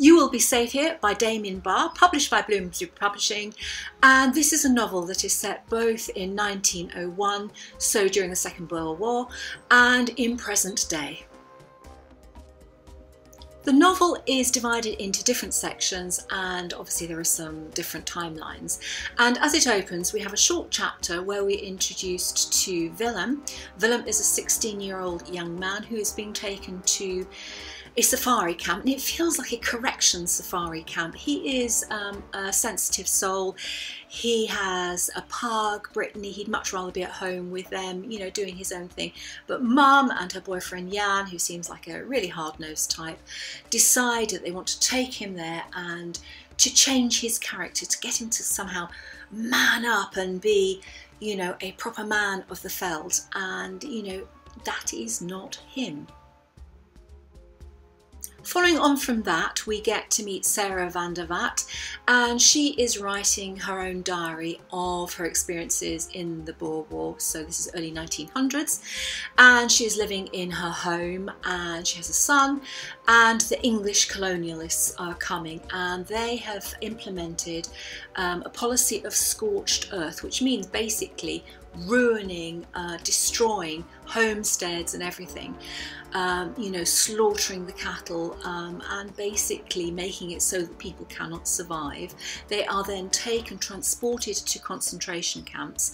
You Will Be Safe Here by Damian Barr, published by Bloomsbury Publishing. And this is a novel that is set both in 1901, so during the Second World War, and in present day. The novel is divided into different sections and obviously there are some different timelines. And as it opens, we have a short chapter where we're introduced to Willem. Willem is a 16 year old young man who is being taken to a safari camp, and it feels like a correction safari camp. He is um, a sensitive soul. He has a pug, Brittany. He'd much rather be at home with them, you know, doing his own thing. But Mum and her boyfriend Jan, who seems like a really hard-nosed type, decide that they want to take him there and to change his character, to get him to somehow man up and be, you know, a proper man of the Veld. And, you know, that is not him. Following on from that, we get to meet Sarah van der Watt, and she is writing her own diary of her experiences in the Boer War. So this is early 1900s, and she is living in her home, and she has a son, and the English colonialists are coming, and they have implemented um, a policy of scorched earth, which means basically ruining, uh, destroying homesteads and everything, um, you know, slaughtering the cattle um, and basically making it so that people cannot survive. They are then taken, transported to concentration camps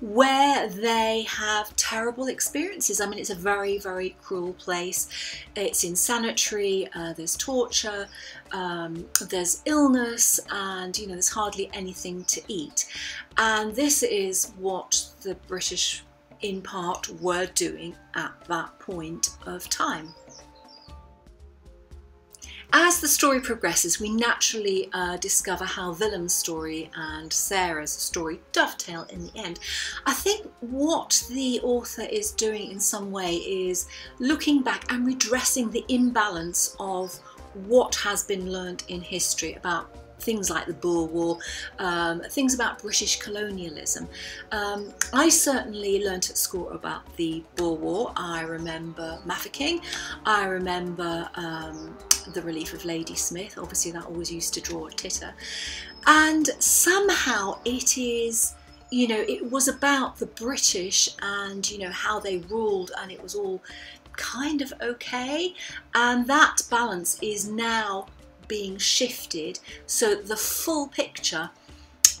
where they have terrible experiences. I mean, it's a very, very cruel place. It's insanitary, uh, there's torture, um, there's illness, and you know, there's hardly anything to eat. And this is what the British, in part, were doing at that point of time. As the story progresses, we naturally uh, discover how Willem's story and Sarah's story dovetail in the end. I think what the author is doing in some way is looking back and redressing the imbalance of what has been learnt in history about things like the Boer War, um, things about British colonialism. Um, I certainly learnt at school about the Boer War. I remember Mafeking. I remember um, the relief of Ladysmith. Obviously, that always used to draw a titter. And somehow it is you know, it was about the British and, you know, how they ruled, and it was all kind of okay. And that balance is now being shifted so the full picture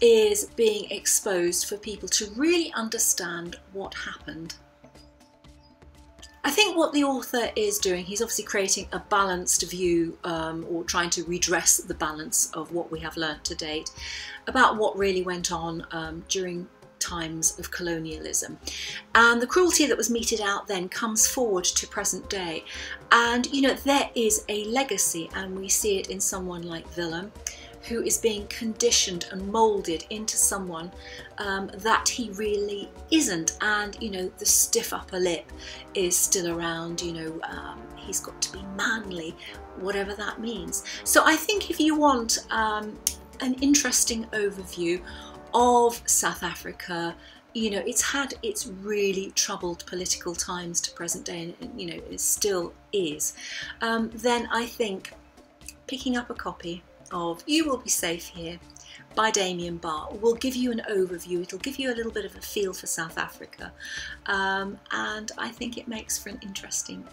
is being exposed for people to really understand what happened. I think what the author is doing, he's obviously creating a balanced view um, or trying to redress the balance of what we have learnt to date about what really went on um, during times of colonialism. And the cruelty that was meted out then comes forward to present day. And, you know, there is a legacy, and we see it in someone like Willem, who is being conditioned and moulded into someone um, that he really isn't. And, you know, the stiff upper lip is still around, you know, um, he's got to be manly, whatever that means. So I think if you want um, an interesting overview of South Africa. You know, it's had its really troubled political times to present day, and you know, it still is. Um, then I think picking up a copy of You Will Be Safe Here by Damian Barr will give you an overview. It'll give you a little bit of a feel for South Africa, um, and I think it makes for an interesting